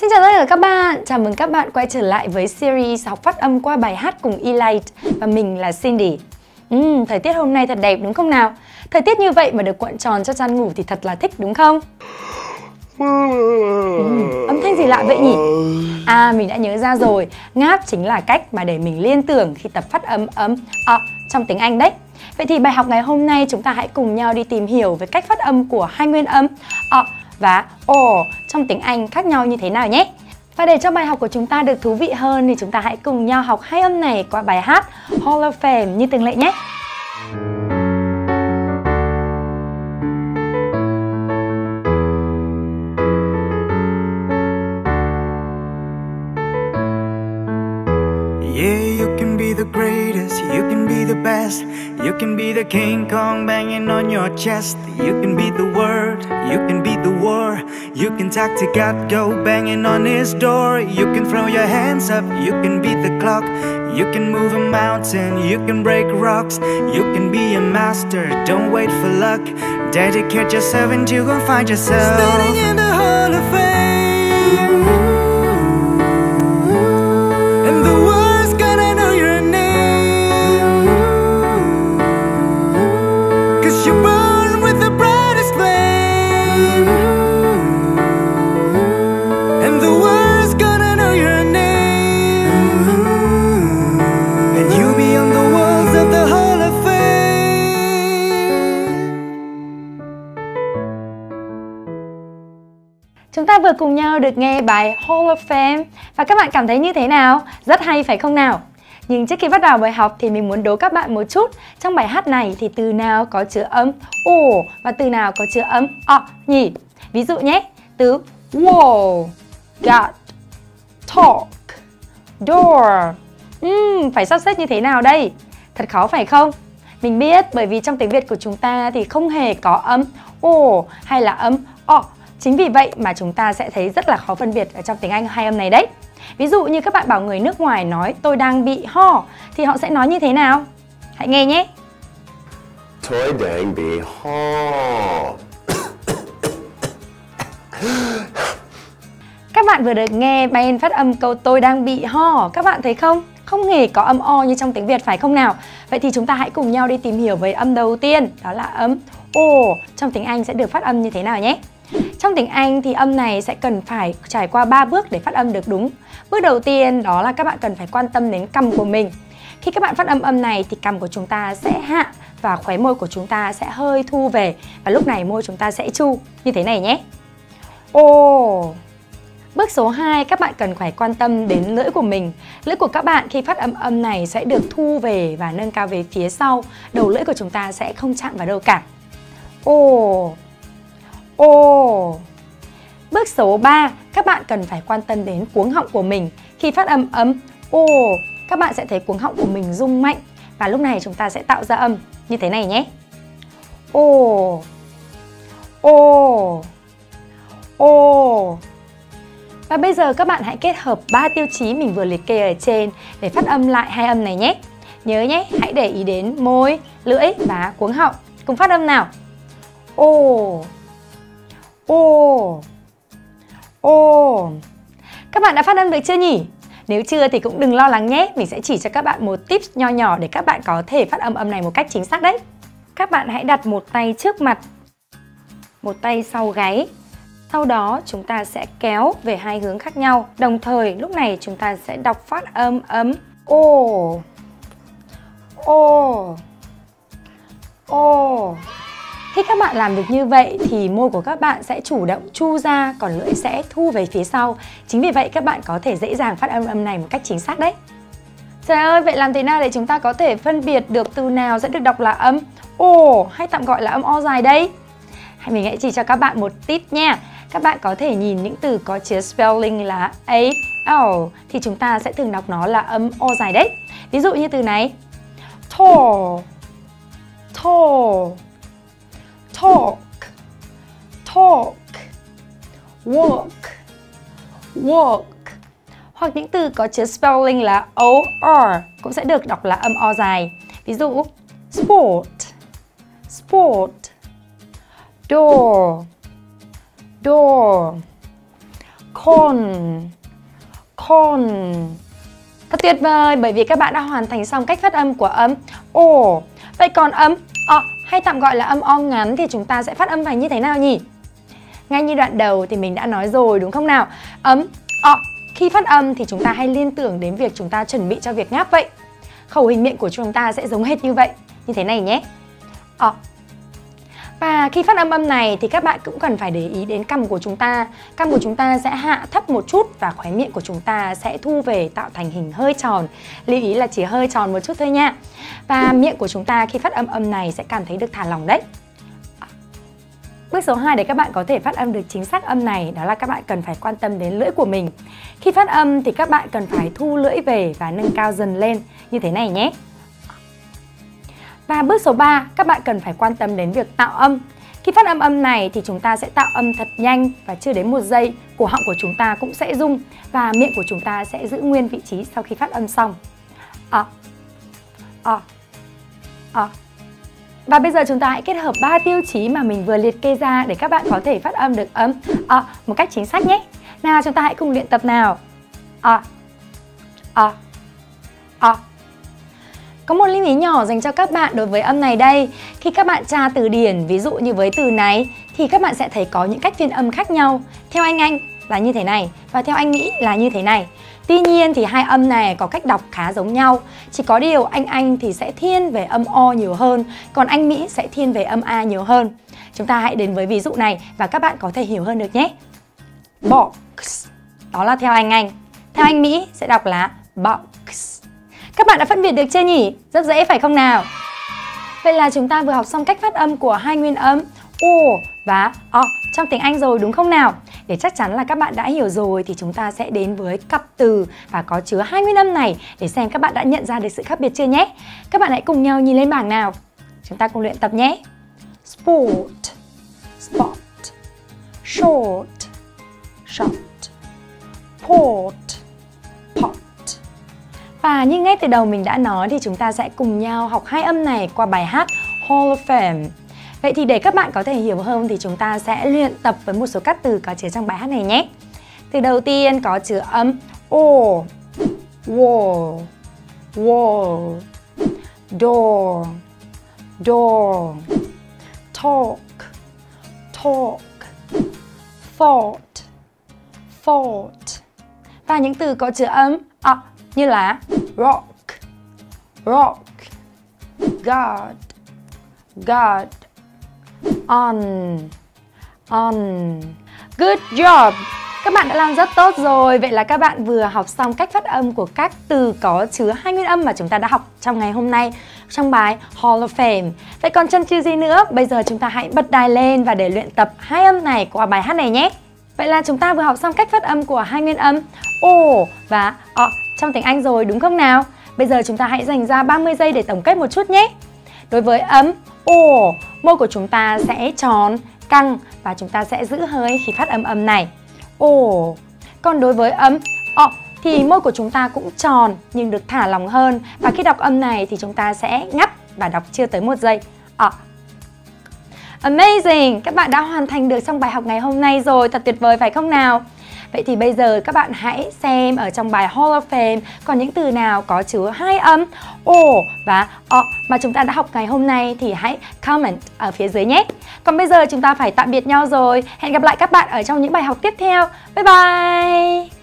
Xin chào tất cả các bạn, chào mừng các bạn quay trở lại với series học phát âm qua bài hát cùng Elite và mình là Cindy. Uhm, thời tiết hôm nay thật đẹp đúng không nào? Thời tiết như vậy mà được cuộn tròn cho chăn ngủ thì thật là thích đúng không? Uhm, âm thanh gì lạ vậy nhỉ? À mình đã nhớ ra rồi, ngáp chính là cách mà để mình liên tưởng khi tập phát âm ấm à, trong tiếng Anh đấy. Vậy thì bài học ngày hôm nay chúng ta hãy cùng nhau đi tìm hiểu về cách phát âm của hai nguyên âm à, và o trong tiếng Anh khác nhau như thế nào nhé. Và để cho bài học của chúng ta được thú vị hơn thì chúng ta hãy cùng nhau học hai âm này qua bài hát Hall of Fame như thường lệ nhé. Yeah, you can be the greatest, you can be the best. You can be the King Kong banging on your chest. You can be the word, you can be the war. You can talk to God, go banging on his door. You can throw your hands up, you can beat the clock. You can move a mountain, you can break rocks. You can be a master, don't wait for luck. Dedicate yourself and you gon' find yourself. Chúng ta vừa cùng nhau được nghe bài Hall of Fame và các bạn cảm thấy như thế nào? Rất hay phải không nào? Nhưng trước khi bắt đầu bài học thì mình muốn đố các bạn một chút Trong bài hát này thì từ nào có chứa âm ồ và từ nào có chứa âm ọ nhỉ? Ví dụ nhé, từ wall, got, talk, door Uhm, phải sắp xếp như thế nào đây? Thật khó phải không? Mình biết bởi vì trong tiếng Việt của chúng ta thì không hề có âm ồ hay là âm ọ Chính vì vậy mà chúng ta sẽ thấy rất là khó phân biệt ở trong tiếng Anh hai âm này đấy. Ví dụ như các bạn bảo người nước ngoài nói tôi đang bị ho thì họ sẽ nói như thế nào? Hãy nghe nhé. Tôi đang bị ho. Các bạn vừa được nghe Ben phát âm câu tôi đang bị ho, các bạn thấy không? Không hề có âm o như trong tiếng Việt phải không nào? Vậy thì chúng ta hãy cùng nhau đi tìm hiểu với âm đầu tiên, đó là âm o trong tiếng Anh sẽ được phát âm như thế nào nhé. Trong tiếng Anh thì âm này sẽ cần phải trải qua 3 bước để phát âm được đúng. Bước đầu tiên đó là các bạn cần phải quan tâm đến cầm của mình. Khi các bạn phát âm âm này thì cầm của chúng ta sẽ hạ và khóe môi của chúng ta sẽ hơi thu về và lúc này môi chúng ta sẽ chu như thế này nhé. Ô. Bước số 2 các bạn cần phải quan tâm đến lưỡi của mình. Lưỡi của các bạn khi phát âm âm này sẽ được thu về và nâng cao về phía sau. Đầu lưỡi của chúng ta sẽ không chạm vào đâu cả. Ồ ô. Bước số 3, các bạn cần phải quan tâm đến cuống họng của mình. Khi phát âm ấm ô, các bạn sẽ thấy cuống họng của mình rung mạnh và lúc này chúng ta sẽ tạo ra âm như thế này nhé. Ô. Ô. Ô. Và bây giờ các bạn hãy kết hợp ba tiêu chí mình vừa liệt kê ở trên để phát âm lại hai âm này nhé. Nhớ nhé, hãy để ý đến môi, lưỡi và cuống họng. Cùng phát âm nào. Oh. Ô, ô, Các bạn đã phát âm được chưa nhỉ? Nếu chưa thì cũng đừng lo lắng nhé, mình sẽ chỉ cho các bạn một tips nho nhỏ để các bạn có thể phát âm âm này một cách chính xác đấy. Các bạn hãy đặt một tay trước mặt, một tay sau gáy. Sau đó chúng ta sẽ kéo về hai hướng khác nhau. Đồng thời lúc này chúng ta sẽ đọc phát âm ấm ô, ô, ô. Khi các bạn làm được như vậy thì môi của các bạn sẽ chủ động chu ra còn lưỡi sẽ thu về phía sau. Chính vì vậy các bạn có thể dễ dàng phát âm âm này một cách chính xác đấy. Trời ơi, vậy làm thế nào để chúng ta có thể phân biệt được từ nào sẽ được đọc là âm ồ hay tạm gọi là âm o dài đây? Hay mình hãy chỉ cho các bạn một tip nha. Các bạn có thể nhìn những từ có chứa spelling là A, L thì chúng ta sẽ thường đọc nó là âm o dài đấy. Ví dụ như từ này tall, tall, talk, talk, walk, walk. Hoặc những từ có chứa spelling là O, R cũng sẽ được đọc là âm O dài. Ví dụ sport, sport, door, door, Con Con Thật tuyệt vời bởi vì các bạn đã hoàn thành xong cách phát âm của âm o. Vậy còn âm o? Hay tạm gọi là âm o ngắn thì chúng ta sẽ phát âm thành như thế nào nhỉ? Ngay như đoạn đầu thì mình đã nói rồi đúng không nào? Ấm ọ khi phát âm thì chúng ta hay liên tưởng đến việc chúng ta chuẩn bị cho việc ngáp vậy. Khẩu hình miệng của chúng ta sẽ giống hệt như vậy, như thế này nhé. Ọ và khi phát âm âm này thì các bạn cũng cần phải để ý đến cằm của chúng ta. Cằm của chúng ta sẽ hạ thấp một chút và khóe miệng của chúng ta sẽ thu về tạo thành hình hơi tròn. Lưu ý là chỉ hơi tròn một chút thôi nha. Và miệng của chúng ta khi phát âm âm này sẽ cảm thấy được thả lỏng đấy. Bước số 2 để các bạn có thể phát âm được chính xác âm này, đó là các bạn cần phải quan tâm đến lưỡi của mình. Khi phát âm thì các bạn cần phải thu lưỡi về và nâng cao dần lên như thế này nhé. Và bước số 3, các bạn cần phải quan tâm đến việc tạo âm. Khi phát âm âm này thì chúng ta sẽ tạo âm thật nhanh và chưa đến một giây, cổ họng của chúng ta cũng sẽ rung và miệng của chúng ta sẽ giữ nguyên vị trí sau khi phát âm xong. À, à, à. Và bây giờ chúng ta hãy kết hợp ba tiêu chí mà mình vừa liệt kê ra để các bạn có thể phát âm được âm à, một cách chính xác nhé. Nào chúng ta hãy cùng luyện tập nào. À, à, à. Có một lưu ý nhỏ dành cho các bạn đối với âm này đây. Khi các bạn tra từ điển, ví dụ như với từ này, thì các bạn sẽ thấy có những cách phiên âm khác nhau. Theo anh Anh là như thế này và theo anh Mỹ là như thế này. Tuy nhiên thì hai âm này có cách đọc khá giống nhau. Chỉ có điều anh Anh thì sẽ thiên về âm O nhiều hơn, còn anh Mỹ sẽ thiên về âm A nhiều hơn. Chúng ta hãy đến với ví dụ này và các bạn có thể hiểu hơn được nhé. Box, đó là theo anh Anh. Theo anh Mỹ sẽ đọc là box. Các bạn đã phân biệt được chưa nhỉ? Rất dễ phải không nào? Vậy là chúng ta vừa học xong cách phát âm của hai nguyên âm u và O trong tiếng Anh rồi đúng không nào? Để chắc chắn là các bạn đã hiểu rồi thì chúng ta sẽ đến với cặp từ và có chứa hai nguyên âm này để xem các bạn đã nhận ra được sự khác biệt chưa nhé. Các bạn hãy cùng nhau nhìn lên bảng nào. Chúng ta cùng luyện tập nhé. Sport, spot, short, shot, port, và như ngay từ đầu mình đã nói thì chúng ta sẽ cùng nhau học hai âm này qua bài hát Hall of Fame. Vậy thì để các bạn có thể hiểu hơn thì chúng ta sẽ luyện tập với một số các từ có chứa trong bài hát này nhé. Từ đầu tiên có chứa âm O, wall, wall, door, door, talk, talk, thought, thought. Và những từ có chứa âm a ờ, như là rock, rock, God, God, on, on. Good job! Các bạn đã làm rất tốt rồi. Vậy là các bạn vừa học xong cách phát âm của các từ có chứa hai nguyên âm mà chúng ta đã học trong ngày hôm nay trong bài Hall of Fame. Vậy còn chân chừ gì nữa? Bây giờ chúng ta hãy bật đài lên và để luyện tập hai âm này qua bài hát này nhé. Vậy là chúng ta vừa học xong cách phát âm của hai nguyên âm O và O trong tiếng Anh rồi đúng không nào? Bây giờ chúng ta hãy dành ra 30 giây để tổng kết một chút nhé. Đối với ấm ồ, môi của chúng ta sẽ tròn, căng và chúng ta sẽ giữ hơi khi phát âm âm này. Ồ. Còn đối với ấm ọ thì môi của chúng ta cũng tròn nhưng được thả lỏng hơn và khi đọc âm này thì chúng ta sẽ ngắt và đọc chưa tới một giây. ọ. Amazing! Các bạn đã hoàn thành được trong bài học ngày hôm nay rồi, thật tuyệt vời phải không nào? Vậy thì bây giờ các bạn hãy xem ở trong bài Hall of Fame còn những từ nào có chứa hai âm O và O mà chúng ta đã học ngày hôm nay thì hãy comment ở phía dưới nhé. Còn bây giờ chúng ta phải tạm biệt nhau rồi. Hẹn gặp lại các bạn ở trong những bài học tiếp theo. Bye bye!